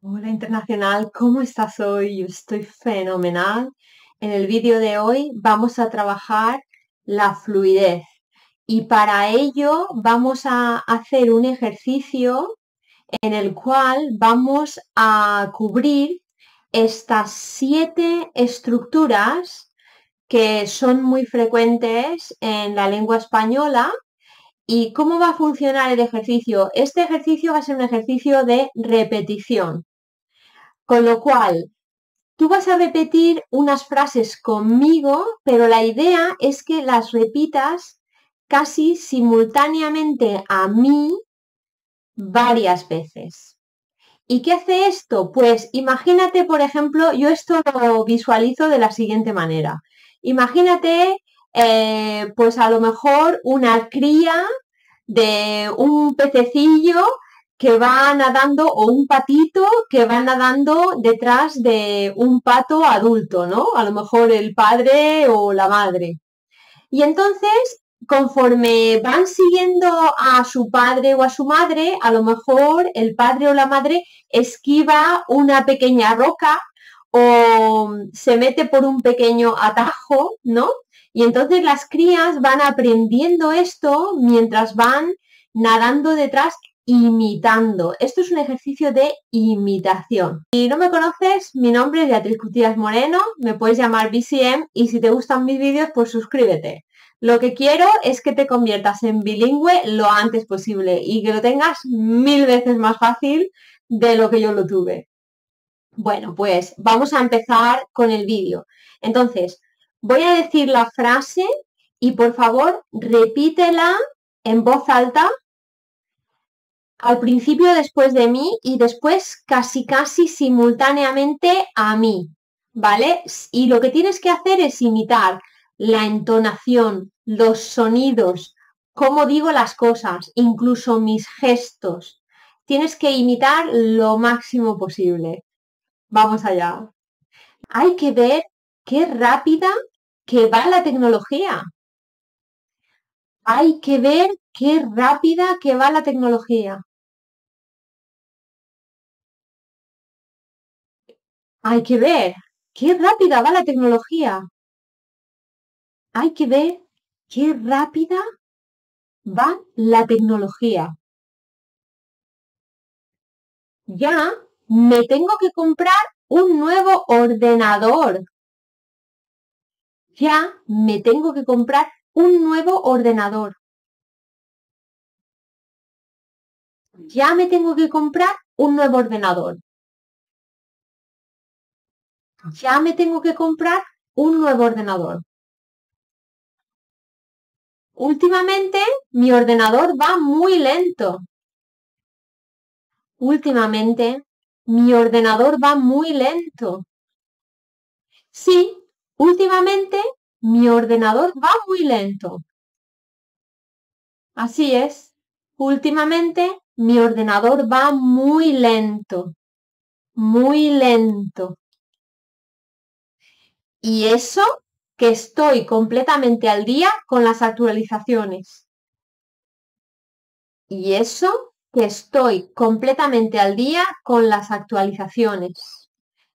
Hola Internacional, ¿cómo estás hoy? Estoy fenomenal. En el vídeo de hoy vamos a trabajar la fluidez y para ello vamos a hacer un ejercicio en el cual vamos a cubrir estas siete estructuras que son muy frecuentes en la lengua española ¿Y cómo va a funcionar el ejercicio? Este ejercicio va a ser un ejercicio de repetición. Con lo cual, tú vas a repetir unas frases conmigo, pero la idea es que las repitas casi simultáneamente a mí varias veces. ¿Y qué hace esto? Pues imagínate, por ejemplo, yo esto lo visualizo de la siguiente manera. Imagínate eh, pues a lo mejor una cría de un pececillo que va nadando o un patito que va nadando detrás de un pato adulto, ¿no? A lo mejor el padre o la madre. Y entonces, conforme van siguiendo a su padre o a su madre, a lo mejor el padre o la madre esquiva una pequeña roca o se mete por un pequeño atajo, ¿no? Y entonces las crías van aprendiendo esto mientras van nadando detrás imitando. Esto es un ejercicio de imitación. Si no me conoces, mi nombre es Beatriz Cutillas Moreno, me puedes llamar BCM y si te gustan mis vídeos, pues suscríbete. Lo que quiero es que te conviertas en bilingüe lo antes posible y que lo tengas mil veces más fácil de lo que yo lo tuve. Bueno, pues vamos a empezar con el vídeo. Entonces, Voy a decir la frase y por favor repítela en voz alta al principio después de mí y después casi casi simultáneamente a mí, ¿vale? Y lo que tienes que hacer es imitar la entonación, los sonidos, cómo digo las cosas, incluso mis gestos. Tienes que imitar lo máximo posible. Vamos allá. Hay que ver qué rápida que va la tecnología. Hay que ver qué rápida que va la tecnología. Hay que ver qué rápida va la tecnología. Hay que ver qué rápida va la tecnología. Ya me tengo que comprar un nuevo ordenador ya me tengo que comprar un nuevo ordenador. Ya me tengo que comprar un nuevo ordenador. Ya me tengo que comprar un nuevo ordenador. Últimamente mi ordenador va muy lento. Últimamente mi ordenador va muy lento. Sí, Últimamente mi ordenador va muy lento. Así es. Últimamente mi ordenador va muy lento. Muy lento. Y eso que estoy completamente al día con las actualizaciones. Y eso que estoy completamente al día con las actualizaciones.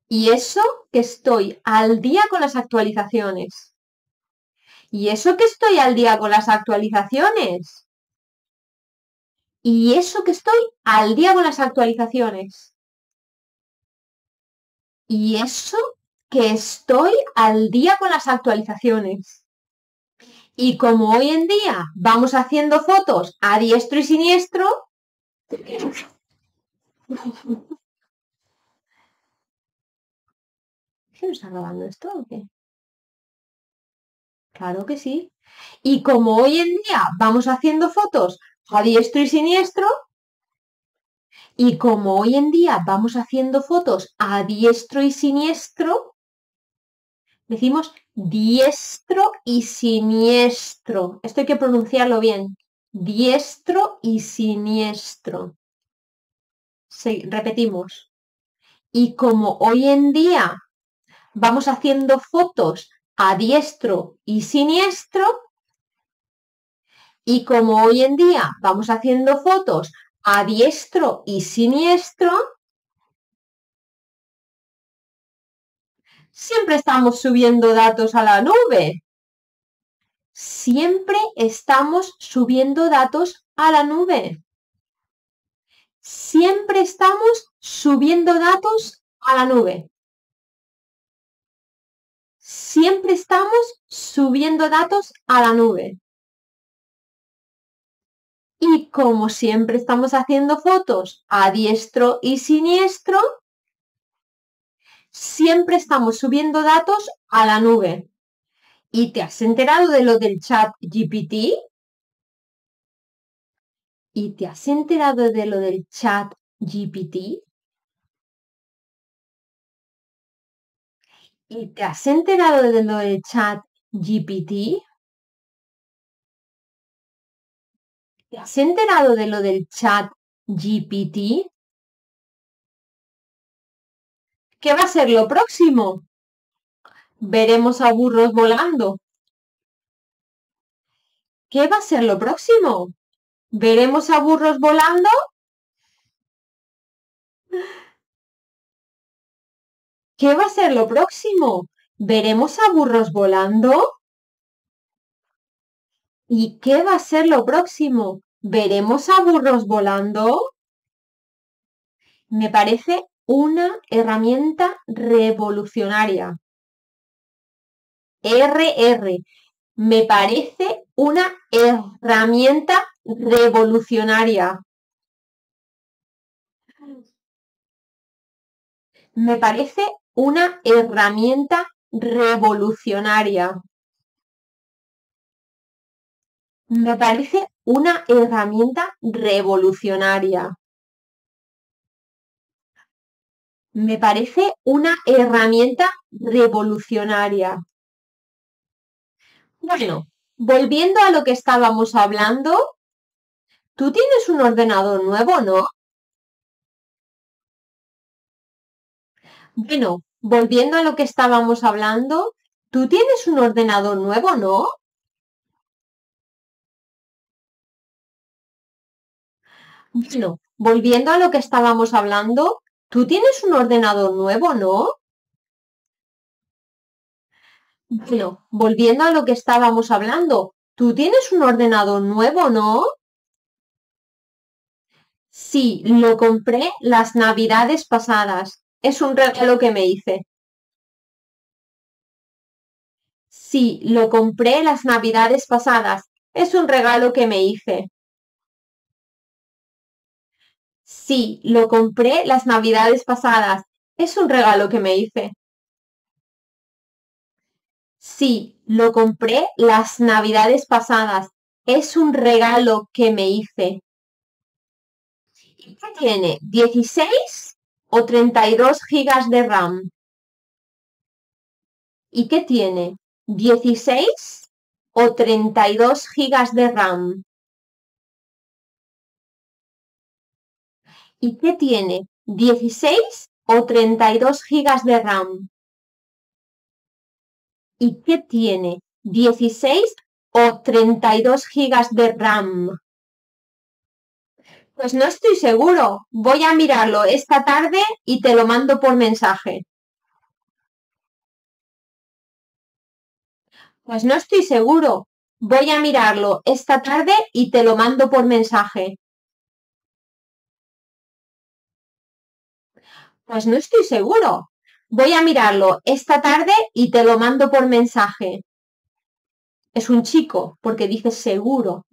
Y eso que estoy al día con las actualizaciones. Y eso que estoy al día con las actualizaciones. Y eso que estoy al día con las actualizaciones. Y eso que estoy al día con las actualizaciones. Y como hoy en día vamos haciendo fotos a diestro y siniestro, ¿Qué está grabando esto? Claro que sí. Y como hoy en día vamos haciendo fotos a diestro y siniestro, y como hoy en día vamos haciendo fotos a diestro y siniestro, decimos diestro y siniestro. Esto hay que pronunciarlo bien. Diestro y siniestro. repetimos. Y como hoy en día vamos haciendo fotos a diestro y siniestro. Y como hoy en día vamos haciendo fotos a diestro y siniestro, Siempre estamos subiendo datos a la nube. Siempre estamos subiendo datos a la nube. Siempre estamos subiendo datos a la nube. Siempre estamos subiendo datos a la nube. Y como siempre estamos haciendo fotos a diestro y siniestro, siempre estamos subiendo datos a la nube. ¿Y te has enterado de lo del chat GPT? ¿Y te has enterado de lo del chat GPT? ¿Y te has enterado de lo del chat GPT? ¿Te has enterado de lo del chat GPT? ¿Qué va a ser lo próximo? Veremos a burros volando. ¿Qué va a ser lo próximo? ¿Veremos a burros volando? ¿Qué va a ser lo próximo? ¿Veremos a burros volando? ¿Y qué va a ser lo próximo? ¿Veremos a burros volando? Me parece una herramienta revolucionaria. RR. Me parece una herramienta revolucionaria. Me parece una herramienta revolucionaria. Me parece una herramienta revolucionaria. Me parece una herramienta revolucionaria. Bueno, volviendo a lo que estábamos hablando, ¿tú tienes un ordenador nuevo, no? Bueno, volviendo a lo que estábamos hablando, ¿tú tienes un ordenador nuevo, no? Bueno, volviendo a lo que estábamos hablando, ¿tú tienes un ordenador nuevo, no? Bueno, volviendo a lo que estábamos hablando, ¿tú tienes un ordenador nuevo, no? Sí, lo compré las navidades pasadas. Es un regalo que me hice. Sí, lo compré las navidades pasadas. Es un regalo que me hice. Sí, lo compré las navidades pasadas. Es un regalo que me hice. Sí, lo compré las navidades pasadas. Es un regalo que me hice. ¿Y qué tiene? ¿16 o 32 gigas de RAM? ¿Y qué tiene? ¿16 o 32 gigas de RAM? ¿Y qué tiene? ¿16 o 32 gigas de RAM? ¿Y qué tiene? ¿16 o 32 gigas de RAM? Pues no estoy seguro. Voy a mirarlo esta tarde y te lo mando por mensaje. Pues no estoy seguro. Voy a mirarlo esta tarde y te lo mando por mensaje. Pues no estoy seguro. Voy a mirarlo esta tarde y te lo mando por mensaje. Es un chico, porque dice seguro.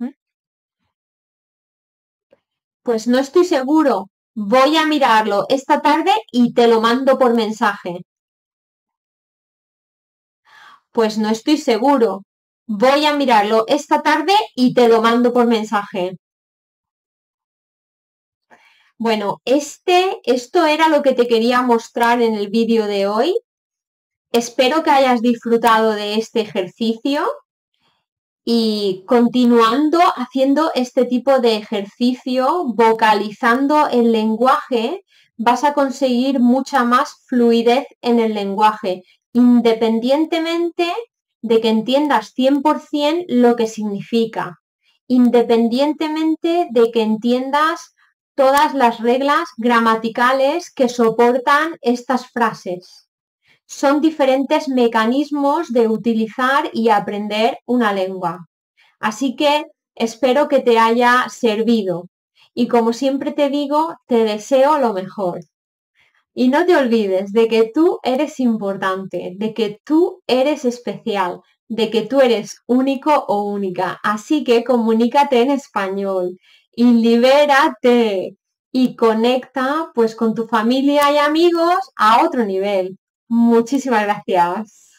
Pues no estoy seguro. Voy a mirarlo esta tarde y te lo mando por mensaje. Pues no estoy seguro. Voy a mirarlo esta tarde y te lo mando por mensaje. Bueno, este, esto era lo que te quería mostrar en el vídeo de hoy. Espero que hayas disfrutado de este ejercicio y continuando haciendo este tipo de ejercicio, vocalizando el lenguaje, vas a conseguir mucha más fluidez en el lenguaje, independientemente de que entiendas 100% lo que significa, independientemente de que entiendas todas las reglas gramaticales que soportan estas frases. son diferentes mecanismos de utilizar y aprender una lengua. Así que espero que te haya servido y como siempre te digo, te deseo lo mejor. Y no te olvides de que tú eres importante, de que tú eres especial, de que tú eres único o única. Así que comunícate en español y libérate y conecta pues con tu familia y amigos a otro nivel. Muchísimas gracias.